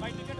My ticket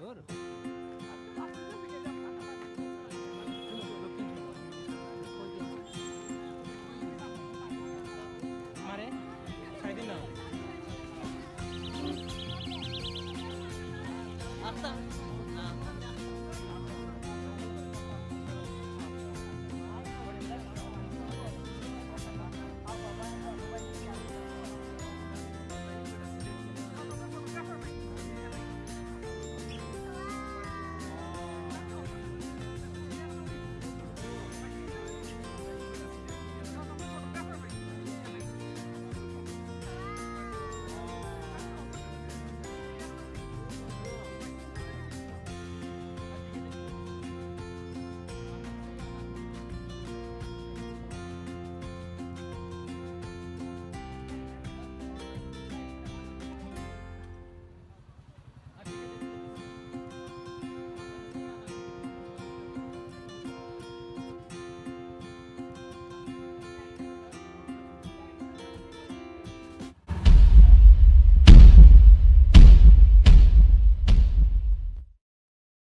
Doğru.